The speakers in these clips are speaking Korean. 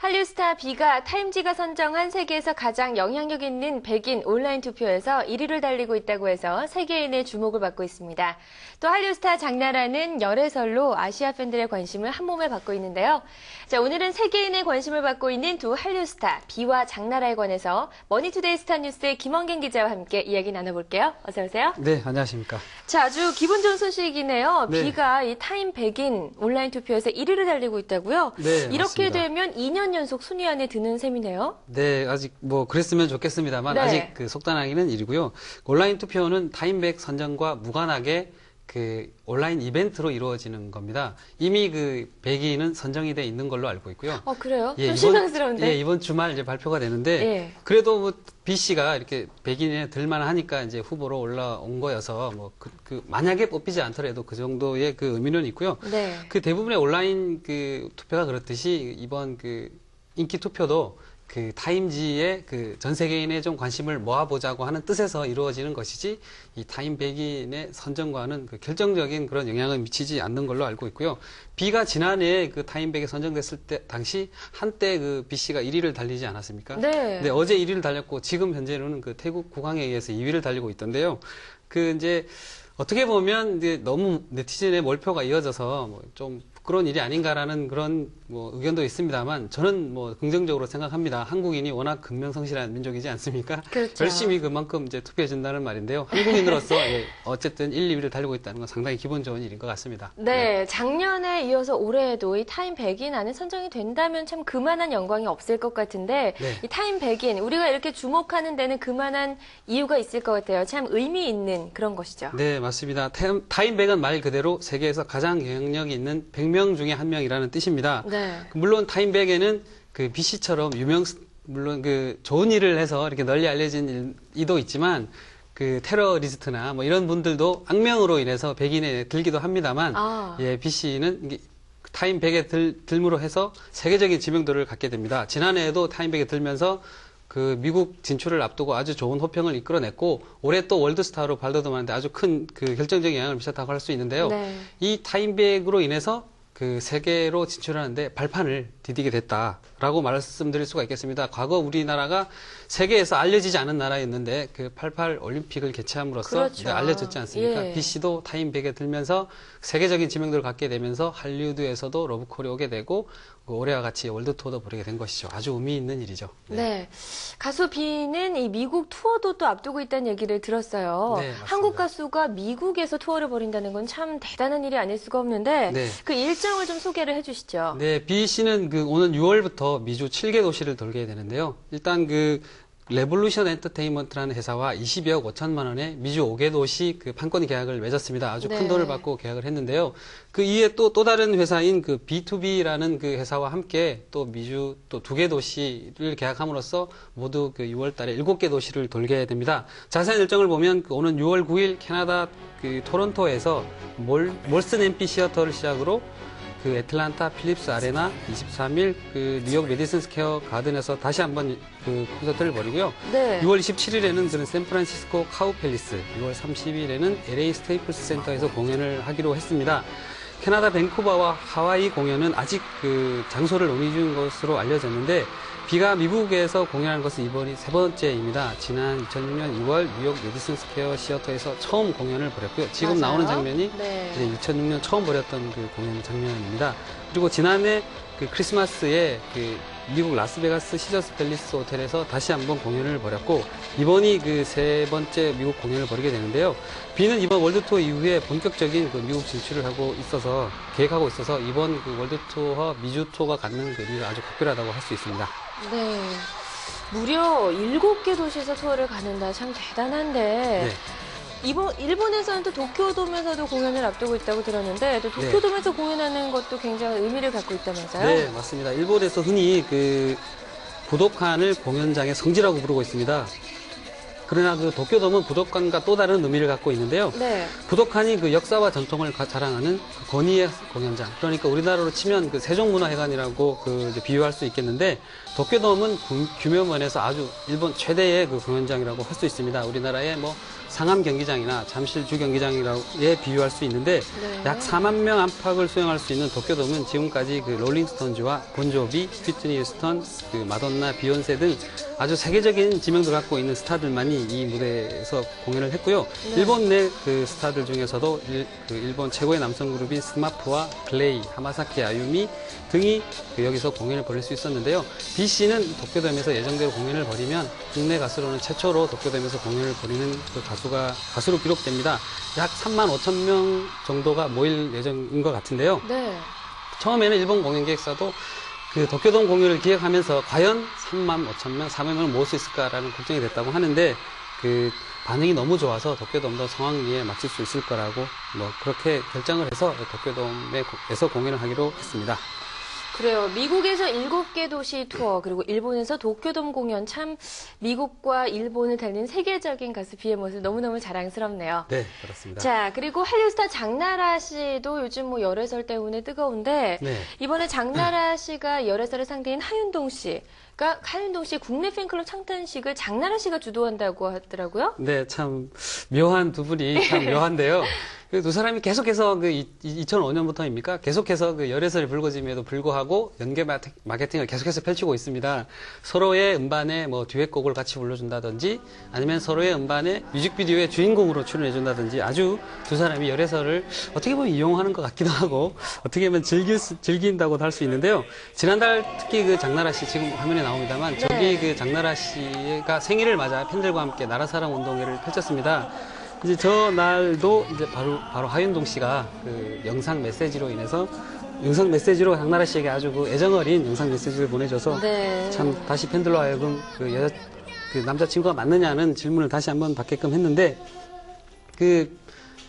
한류 스타 비가 타임지가 선정한 세계에서 가장 영향력 있는 백인 온라인 투표에서 1위를 달리고 있다고 해서 세계인의 주목을 받고 있습니다. 또 한류 스타 장나라는 열애설로 아시아 팬들의 관심을 한 몸에 받고 있는데요. 자, 오늘은 세계인의 관심을 받고 있는 두 한류 스타 비와 장나라에 관해서 머니투데이 스타뉴스의 김원경 기자와 함께 이야기 나눠볼게요. 어서 오세요. 네, 안녕하십니까. 자, 아주 기분 좋은 소식이네요. 네. 비가 이 타임 백인 온라인 투표에서 1위를 달리고 있다고요. 네, 이렇게 맞습니다. 되면 2년 연속 순위 안에 드는 셈이네요. 네, 아직 뭐 그랬으면 좋겠습니다만 네. 아직 그 속단하기는 일이고요. 온라인 투표는 타임백 선정과 무관하게 그 온라인 이벤트로 이루어지는 겁니다. 이미 그 백인은 선정이 돼 있는 걸로 알고 있고요. 어, 그래요? 좀 이번- 실망스러운데. 예, 이번 주말 이제 발표가 되는데 예. 그래도 뭐 B 씨가 이렇게 백인에 들만 하니까 이제 후보로 올라온 거여서 뭐 그, 그 만약에 뽑히지 않더라도 그 정도의 그 의미는 있고요. 네. 그 대부분의 온라인 그 투표가 그렇듯이 이번 그 인기 투표도 그 타임지에 그전 세계인의 좀 관심을 모아보자고 하는 뜻에서 이루어지는 것이지 이 타임 백인의 선정과는 그 결정적인 그런 영향을 미치지 않는 걸로 알고 있고요. 비가 지난해 그 타임 백에 선정됐을 때 당시 한때 그 비 씨가 1위를 달리지 않았습니까? 네. 네, 어제 1위를 달렸고 지금 현재는 그 태국 국왕에 의해서 2위를 달리고 있던데요. 그 이제 어떻게 보면 이제 너무 네티즌의 몰표가 이어져서 뭐 좀 부끄러운 일이 아닌가라는 그런 뭐 의견도 있습니다만 저는 뭐 긍정적으로 생각합니다. 한국인이 워낙 근면성실한 민족이지 않습니까? 그렇죠. 열심히 그만큼 이제 투표해 준다는 말인데요. 한국인으로서 예, 어쨌든 1, 2위를 달리고 있다는 건 상당히 기분 좋은 일인 것 같습니다. 네, 작년에 이어서 올해에도 이 타임 백인 안에 선정이 된다면 참 그만한 영광이 없을 것 같은데 네. 이 타임 백인 우리가 이렇게 주목하는 데는 그만한 이유가 있을 것 같아요. 참 의미 있는 그런 것이죠. 네, 맞습니다. 타임- 타임백은 말 그대로 세계에서 가장 영향력이 있는 100명 중에 한 명이라는 뜻입니다. 네. 물론 타임백에는 그 비 씨처럼 유명, 물론 그 좋은 일을 해서 이렇게 널리 알려진 일- 이도 있지만 그 테러리스트나 뭐 이런 분들도 악명으로 인해서 백인에 들기도 합니다만 아. 예, 비 씨는 타임백에 들, 들므로 해서 세계적인 지명도를 갖게 됩니다. 지난해에도 타임백에 들면서 그 미국 진출을 앞두고 아주 좋은 호평을 이끌어냈고 올해 또 world star로 발돋움하는데 아주 큰 그 결정적인 영향을 미쳤다고 할 수 있는데요. 네. 이 타임백으로 인해서 그 세계로 진출하는데 발판을 디디게 됐다라고 말씀드릴 수가 있겠습니다. 과거 우리나라가 세계에서 알려지지 않은 나라였는데 그 88 올림픽을 개최함으로써 그렇죠. 네, 알려졌지 않습니까? 예. 비 씨도 타임백에 들면서 세계적인 지명도를 갖게 되면서 할리우드에서도 러브콜이 오게 되고 그 올해와 같이 월드 투어도 벌이게 된 것이죠. 아주 의미 있는 일이죠. 네. 가수 비는 이 미국 투어도 또 앞두고 있다는 얘기를 들었어요. 네. 한국 가수가 미국에서 투어를 벌인다는 건 참 대단한 일이 아닐 수가 없는데 네. 그 일정을 좀 소개를 해주시죠. 네, 비 씨는 그 오는 6월부터 미주 7개 도시를 돌게 되는데요. 일단 그 레볼루션 엔터테인먼트라는 회사와 22억 5천만 원의 미주 5개 도시 그 판권 계약을 맺었습니다. 아주 네. 큰 돈을 받고 계약을 했는데요. 그 이에 또 또 다른 회사인 그 B2B라는 그 회사와 함께 또 미주 또 두 개 도시를 계약함으로써 모두 그 6월 달에 7개 도시를 돌게 됩니다. 자세한 일정을 보면 그 오는 6월 9일 캐나다 그 토론토에서 몰, 몰슨 앰피시어터를 시작으로 그 애틀란타 필립스 아레나 23일 그 뉴욕 메디슨 스퀘어 가든에서 다시 한번 그 콘서트를 벌이고요. 네. 6월 27일에는 그는 샌프란시스코 카우 팰리스, 6월 30일에는 LA 스테이플스 센터에서 공연을 하기로 했습니다. 캐나다 밴쿠버와 하와이 공연은 아직 그 장소를 논의 중인 것으로 알려졌는데 비가 미국에서 공연한 것은 이번이 세 번째입니다. 지난 2006년 2월 뉴욕 메디슨 스퀘어 시어터에서 처음 공연을 벌였고요. 지금 맞아요. 나오는 장면이 네. 이제 2006년 처음 벌였던 그 공연 장면입니다. 그리고 지난해 그 크리스마스에 그 미국 라스베가스 시저스 팰리스 호텔에서 다시 한번 공연을 벌였고 이번이 그 세 번째 미국 공연을 벌이게 되는데요. 비는 이번 월드 투어 이후에 본격적인 그 미국 진출을 하고 있어서 계획하고 있어서 이번 그 월드 투어 미주 투어가 갖는 그 의미가 아주 각별하다고 할 수 있습니다. 네. 무려 일곱 개 도시에서 투어를 갖는다. 참 대단한데. 네. 이번 일본에서는 또 도쿄돔에서도 공연을 앞두고 있다고 들었는데 또 네. 도쿄돔에서 공연하는 것도 굉장히 의미를 갖고 있다면서요? 네, 맞습니다. 일본에서 흔히 그 부도칸을 공연장의 성지라고 부르고 있습니다. 그러나 그 도쿄돔은 부덕관과 또 다른 의미를 갖고 있는데요. 네. 부덕한이 그 역사와 전통을 가- 자랑하는 그 권위의 공연장. 그러니까 우리나라로 치면 그 세종문화회관이라고 그 비유할 수 있겠는데 도쿄돔은 구- 규모 면에서 아주 일본 최대의 그 공연장이라고 할 수 있습니다. 우리나라의 뭐 상암 경기장이나 잠실 주 경기장이라고에 비유할 수 있는데 네. 약 4만 명 안팎을 수용할 수 있는 도쿄돔은 지금까지 그 롤링스톤즈와 본조비, 휘트니 휴스턴, 그 마돈나, 비욘세 등 아주 세계적인 지명도 갖고 있는 스타들만이 이 무대에서 공연을 했고요. 네. 일본 내 그 스타들 중에서도 일, 그 일본 최고의 남성 그룹인 스마프와 플레이, 하마사키 아유미 등이 그 여기서 공연을 벌일 수 있었는데요. B 씨는 도쿄돔에서 예정대로 공연을 벌이면 국내 가수로는 최초로 도쿄돔에서 공연을 벌이는 그 가수가 가수로 기록됩니다. 약 3만 5천 명 정도가 모일 예정인 것 같은데요. 네. 처음에는 일본 공연 기획사도 그 도쿄돔 공연을 기획하면서 과연 3만 5천 명, 4만 명을 모을 수 있을까라는 걱정이 됐다고 하는데 그 반응이 너무 좋아서 도쿄돔도 성황리에 맞출 수 있을 거라고 뭐 그렇게 결정을 해서 도쿄돔에서 공연을 하기로 했습니다. 그래요. 미국에서 일곱 개 도시 투어, 그리고 일본에서 도쿄돔 공연 참 미국과 일본을 달린 세계적인 가수 비의 모습 너무너무 자랑스럽네요. 네, 그렇습니다. 자, 그리고 한류 스타 장나라 씨도 요즘 뭐 열애설 때문에 뜨거운데 네. 이번에 장나라 씨가 열애설의 상대인 하윤동 씨가 하윤동 씨 국내 팬클럽 창단식을 장나라 씨가 주도한다고 하더라고요. 네, 참 묘한 두 분이 참 묘한데요. 그두 사람이 계속해서 그 2005년부터입니까? 계속해서 그 열애설이 불거짐에도 불구하고 연계 마케- 마케팅을 계속해서 펼치고 있습니다. 서로의 음반에 뭐 듀엣곡을 같이 불러준다든지 아니면 서로의 음반에 뮤직비디오의 주인공으로 출연해준다든지 아주 두 사람이 열애설을 어떻게 보면 이용하는 것 같기도 하고 어떻게 보면 즐길 수- 즐긴다고도 할 수 있는데요. 지난달 특히 그 장나라 씨 지금 화면에 나옵니다만 저기 네. 그 장나라 씨가 생일을 맞아 팬들과 함께 나라사랑 운동회를 펼쳤습니다. 이제 저 날도 이제 바로 바로 하윤동 씨가 그 영상 메시지로 인해서 영상 메시지로 장나라 씨에게 아주 그 애정 어린 영상 메시지를 보내줘서 네. 참 다시 팬들로 하여금 그 여자 그 남자친구가 맞느냐는 질문을 다시 한번 받게끔 했는데 그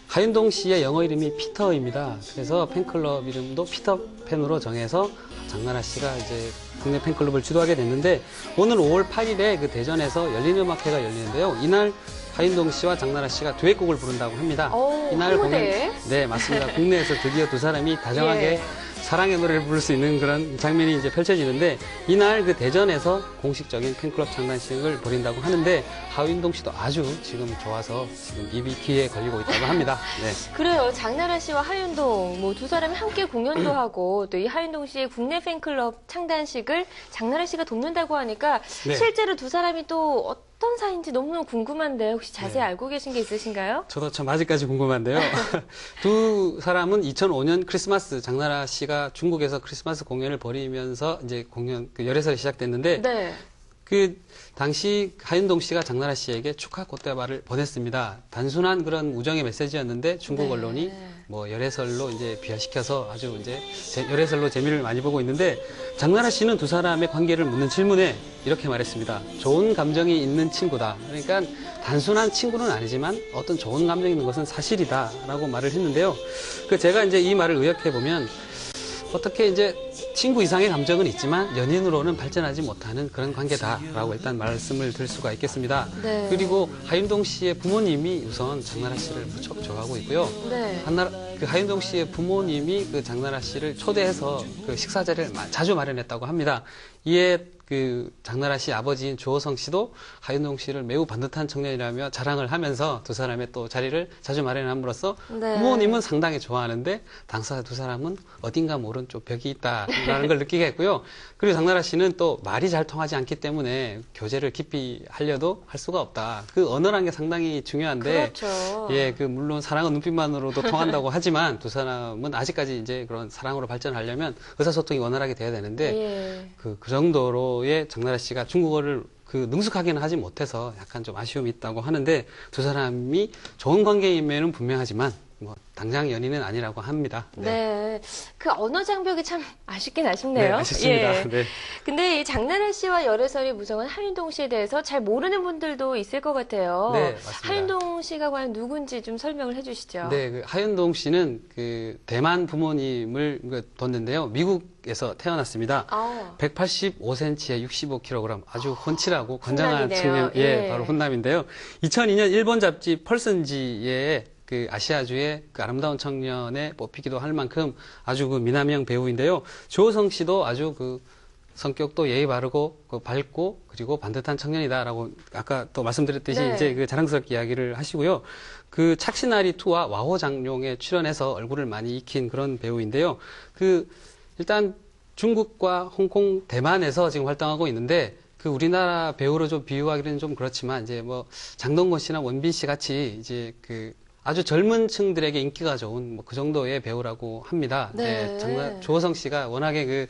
하윤동 씨의 영어 이름이 피터입니다. 그래서 팬클럽 이름도 피터 팬으로 정해서 장나라 씨가 이제 국내 팬클럽을 주도하게 됐는데 오늘 5월 8일에 그 대전에서 열린 음악회가 열리는데요. 이날 하윤동 씨와 장나라 씨가 듀엣곡을 부른다고 합니다. 오, 이날 한 공연? 네 맞습니다. 국내에서 드디어 두 사람이 다정하게 예. 사랑의 노래를 부를 수 있는 그런 장면이 이제 펼쳐지는데 이날 그 대전에서 공식적인 팬클럽 장단식을 벌인다고 하는데 하윤동 씨도 아주 지금 좋아서 지금 입이 귀에 걸리고 있다고 합니다. 네. 그래요. 장나라 씨와 하윤동 뭐 두 사람이 함께 공연도 하고 또 이 하윤동 씨의 국내 팬클럽 창단식을 장나라 씨가 돕는다고 하니까 네. 실제로 두 사람이 또 어떤 사이인지 너무너무 궁금한데 혹시 자세히 네. 알고 계신 게 있으신가요? 저도 참 아직까지 궁금한데요. 두 사람은 2005년 크리스마스 장나라 씨가 중국에서 크리스마스 공연을 벌이면서 이제 공연 그 열애설이 시작됐는데 네. 그 당시 하윤동 씨가 장나라 씨에게 축하 꽃다발을 보냈습니다. 단순한 그런 우정의 메시지였는데 중국 네. 언론이 뭐 열애설로 이제 비하시켜서 아주 이제 제- 열애설로 재미를 많이 보고 있는데 장나라 씨는 두 사람의 관계를 묻는 질문에 이렇게 말했습니다. 좋은 감정이 있는 친구다. 그러니까 단순한 친구는 아니지만 어떤 좋은 감정이 있는 것은 사실이다라고 말을 했는데요. 그 제가 이제 이 말을 의역해 보면 어떻게 이제 친구 이상의 감정은 있지만 연인으로는 발전하지 못하는 그런 관계다라고 일단 말씀을 드릴 수가 있겠습니다. 네. 그리고 하윤동 씨의 부모님이 우선 장나라 씨를 무척 좋아하고 있고요. 네. 한나라, 그 하윤동 씨의 부모님이 그 장나라 씨를 초대해서 그 식사 자리를 마- 자주 마련했다고 합니다. 이에 그 장나라 씨 아버지인 주호성 씨도 하윤동 씨를 매우 반듯한 청년이라며 자랑을 하면서 두 사람의 또 자리를 자주 마련함으로써 네. 부모님은 상당히 좋아하는데 당사 두 사람은 어딘가 모른 좀 벽이 있다라는 걸 느끼게 했고요. 그리고 장나라 씨는 또 말이 잘 통하지 않기 때문에 교제를 깊이 하려도 할 수가 없다. 그 언어란 게 상당히 중요한데 그렇죠. 예, 그 물론 사랑은 눈빛만으로도 통한다고 하지만 두 사람은 아직까지 이제 그런 사랑으로 발전하려면 의사소통이 원활하게 돼야 되는데 예. 그, 그 정도로 의 장나라 씨가 중국어를 그 능숙하게는 하지 못해서 약간 좀 아쉬움이 있다고 하는데 두 사람이 좋은 관계임에는 분명하지만 뭐 당장 연인은 아니라고 합니다. 네. 그 언어 장벽이 참 아쉽긴 아쉽네요. 아쉽습니다. 예. 네. 근데 이 장나라 씨와 열애설이 무성한 하윤동 씨에 대해서 잘 모르는 분들도 있을 것 같아요. 네, 맞습니다. 하윤동 씨가 과연 누군지 좀 설명을 해 주시죠. 네, 그 하윤동 씨는 그 대만 부모님을 그 뒀는데요. 미국에서 태어났습니다. 아, 185cm에 65kg 아주 훤칠하고 건장한 훈남이네요. 청년, 예, 예. 바로 훈남인데요. 2002년 일본 잡지 펄슨지에 그 아시아주의 그 아름다운 청년에 뽑히기도 할 만큼 아주 그 미남형 배우인데요. 조성 씨도 아주 그 성격도 예의 바르고 그 밝고 그리고 반듯한 청년이다라고 아까 또 말씀드렸듯이 네. 이제 그 자랑스럽게 이야기를 하시고요. 그 착신아리 2와 와호 장룡에 출연해서 얼굴을 많이 익힌 그런 배우인데요. 그 일단 중국과 홍콩, 대만에서 지금 활동하고 있는데 그 우리나라 배우로 좀 비유하기는 좀 그렇지만 이제 뭐 장동건 씨나 원빈 씨 같이 이제 그 아주 젊은 층들에게 인기가 좋은 뭐 그 정도의 배우라고 합니다. 네. 정말 조호성 씨가 워낙에 그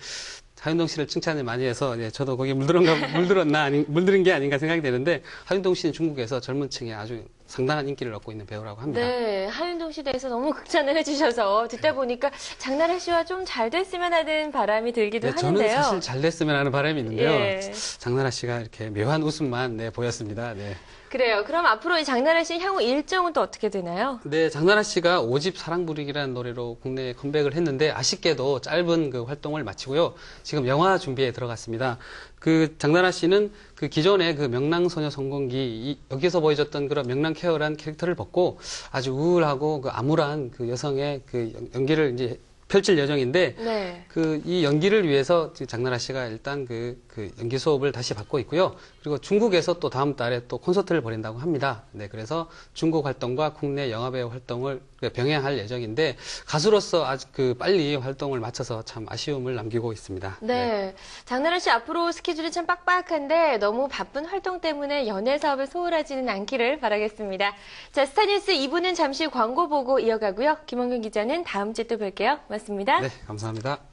하윤동 씨를 칭찬을 많이 해서 네, 저도 거기에 물들었나 물들었나 아니, 물들은 게 아닌가 생각이 되는데 하윤동 씨는 중국에서 젊은 층에 아주 상당한 인기를 얻고 있는 배우라고 합니다. 네, 하윤동 씨에 대해서 너무 극찬을 해주셔서 듣다 보니까 장나라 씨와 좀 잘 됐으면 하는 바람이 들기도 네, 저는 하는데요. 사실 잘 됐으면 하는 바람이 있는데요. 예. 장나라 씨가 이렇게 묘한 웃음만 네, 보였습니다. 네. 그래요. 그럼 앞으로 이 장나라 씨 향후 일정은 또 어떻게 되나요? 네, 장나라 씨가 오집 사랑 부르기라는 노래로 국내에 컴백을 했는데 아쉽게도 짧은 그 활동을 마치고요. 지금 영화 준비에 들어갔습니다. 그 장나라 씨는 그 기존의 그 명랑 소녀 성공기 이- 여기서 보여줬던 그런 명랑 케어란 캐릭터를 벗고 아주 우울하고 그 암울한 그 여성의 그 연- 연기를 이제 펼칠 예정인데 네. 그이 연기를 위해서 지금 장나라 씨가 일단 그, 그 연기 수업을 다시 받고 있고요. 그리고 중국에서 또 다음 달에 또 콘서트를 벌인다고 합니다. 네, 그래서 중국 활동과 국내 영화배우 활동을 그 병행할 예정인데 가수로서 아주 그 빨리 활동을 마쳐서 참 아쉬움을 남기고 있습니다. 네. 장나라 씨 앞으로 스케줄이 참 빡빡한데 너무 바쁜 활동 때문에 연애 사업에 소홀하지는 않기를 바라겠습니다. 자, 스타뉴스 2부는 잠시 광고 보고 이어가고요. 김원균 기자는 다음 주에 또 뵐게요. 고맙습니다. 네, 감사합니다.